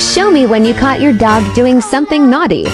Show me when you caught your dog doing something naughty.